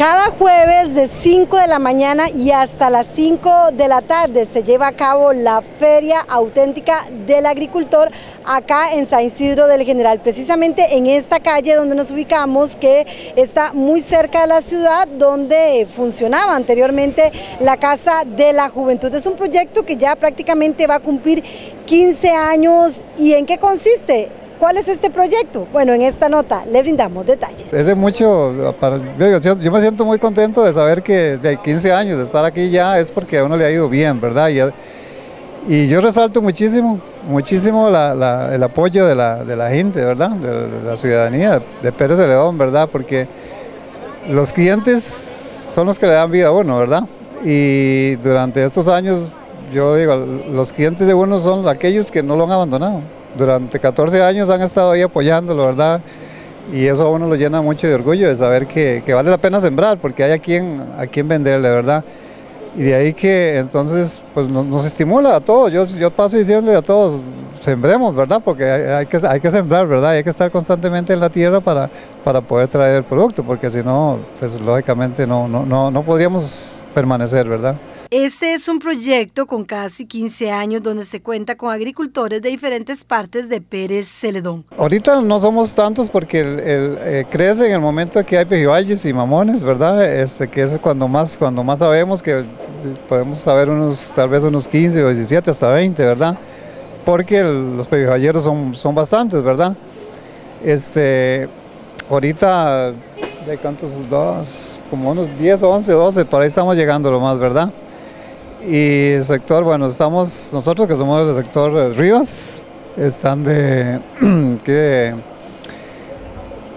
Cada jueves de 5 de la mañana y hasta las 5 de la tarde se lleva a cabo la Feria Auténtica del Agricultor acá en San Isidro del General, precisamente en esta calle donde nos ubicamos que está muy cerca de la ciudad donde funcionaba anteriormente la Casa de la Juventud. Es un proyecto que ya prácticamente va a cumplir 15 años y ¿en qué consiste? ¿Cuál es este proyecto? Bueno, en esta nota le brindamos detalles. Es de mucho, yo, me siento muy contento de saber que de 15 años de estar aquí ya es porque a uno le ha ido bien, ¿verdad? Y, yo resalto muchísimo, muchísimo el apoyo de la, gente, ¿verdad? De, la ciudadanía, de Pérez de León, ¿verdad? Porque los clientes son los que le dan vida a uno, ¿verdad? Y durante estos años, yo digo, los clientes de uno son aquellos que no lo han abandonado durante 14 años han estado ahí apoyándolo, ¿verdad? Y eso a uno lo llena mucho de orgullo de saber que, vale la pena sembrar, porque hay a quien, a quien venderle, ¿verdad? Y de ahí que entonces pues nos, estimula a todos, yo, yo paso diciéndole a todos, sembremos, ¿verdad? Porque hay, que, hay que sembrar, ¿verdad? hay que estar constantemente en la tierra para, para poder traer el producto, porque si no, pues lógicamente no, no, no, no podríamos permanecer, ¿verdad? Este es un proyecto con casi 15 años donde se cuenta con agricultores de diferentes partes de Pérez Celedón. Ahorita no somos tantos porque eh, crece en el momento que hay pejivalles y mamones, ¿verdad? Este, que es cuando más, cuando más sabemos que podemos saber unos, tal vez unos 15 o 17 hasta 20, ¿verdad? Porque los pejivalleros son, son bastantes, ¿verdad? Este, ahorita, ¿de cuántos? Dos, como unos 10, 11, 12, por ahí estamos llegando lo más, ¿verdad? Y el sector, bueno, estamos nosotros que somos del sector Rivas, están de, que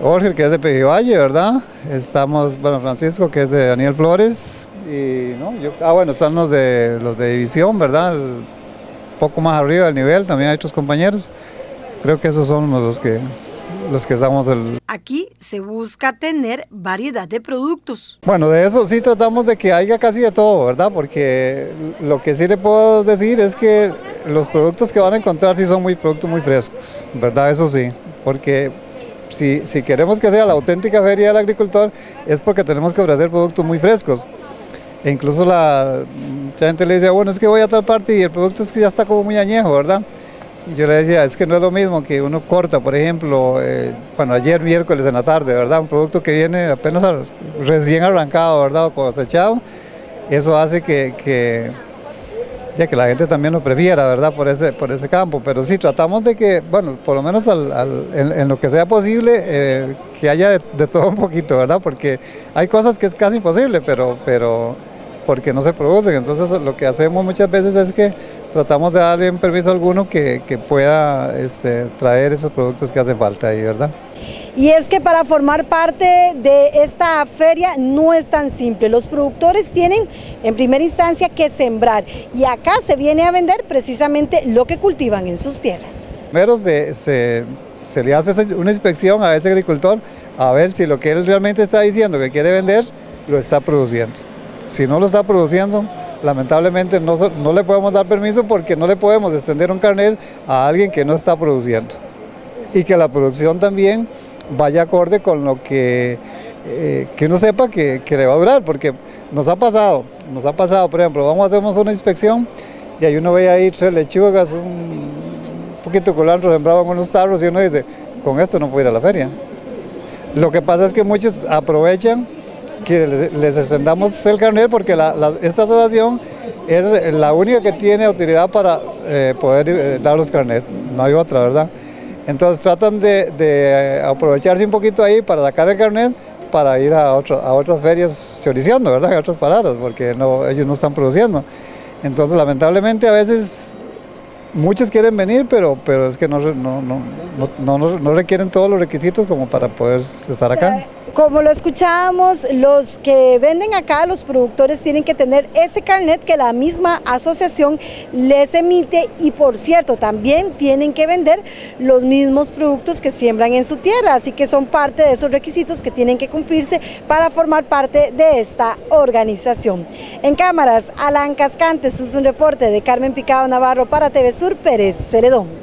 Jorge, que es de Pejivalle, ¿verdad? Estamos, bueno, Francisco, que es de Daniel Flores, y, ¿no? Yo, ah, bueno, están los de, los de división, ¿verdad? Un poco más arriba del nivel, también hay otros compañeros. Creo que esos son los que los que estamos... El... Aquí se busca tener variedad de productos. Bueno, de eso sí tratamos de que haya casi de todo, ¿verdad? Porque lo que sí le puedo decir es que los productos que van a encontrar sí son muy productos muy frescos, ¿verdad? Eso sí, porque si, si queremos que sea la auténtica feria del agricultor es porque tenemos que ofrecer productos muy frescos. E incluso la mucha gente le dice, bueno, es que voy a tal parte y el producto es que ya está como muy añejo, ¿verdad? Yo le decía, es que no es lo mismo que uno corta, por ejemplo, eh, bueno, ayer miércoles en la tarde, ¿verdad? Un producto que viene apenas recién arrancado, ¿verdad? O cosechado. Eso hace que, ya que la gente también lo prefiera, ¿verdad? Por ese, por ese campo. Pero sí, tratamos de que, bueno, por lo menos en, lo que sea posible, eh, que haya de, todo un poquito, ¿verdad? Porque hay cosas que es casi imposible, pero, pero porque no se producen. Entonces lo que hacemos muchas veces es que tratamos de darle un permiso a alguno que, pueda este, traer esos productos que hacen falta ahí, ¿verdad? Y es que para formar parte de esta feria no es tan simple. Los productores tienen en primera instancia que sembrar y acá se viene a vender precisamente lo que cultivan en sus tierras. Primero se, se, se le hace una inspección a ese agricultor a ver si lo que él realmente está diciendo que quiere vender lo está produciendo. Si no lo está produciendo, lamentablemente no, no, le podemos dar permiso porque no le podemos extender un carnet a alguien que no está produciendo. Y que la producción también vaya acorde con lo que, eh, que uno sepa que, le va a durar, porque nos ha pasado, nos ha pasado, por ejemplo, vamos a hacer una inspección y ahí uno ve ahí tres lechugas, un poquito de culantro sembrado en unos tarros y uno dice, con esto no puedo ir a la feria. Lo que pasa es que muchos aprovechan que les extendamos el carnet porque esta asociación es la única que tiene autoridad para eh, poder eh, dar los carnets, no hay otra, ¿verdad? Entonces tratan de, aprovecharse un poquito ahí para sacar el carnet para ir a, a otras ferias choriceando, ¿verdad? A otras palabras, porque ellos no están produciendo. Entonces lamentablemente a veces muchos quieren venir, pero, es que no, no, no requieren todos los requisitos como para poder estar acá. Como lo escuchábamos, los que venden acá, los productores tienen que tener ese carnet que la misma asociación les emite y por cierto, también tienen que vender los mismos productos que siembran en su tierra, así que son parte de esos requisitos que tienen que cumplirse para formar parte de esta organización. En cámaras, Alan Cascantes, es un reporte de Carmen Picado Navarro para TV Sur Pérez Celedón.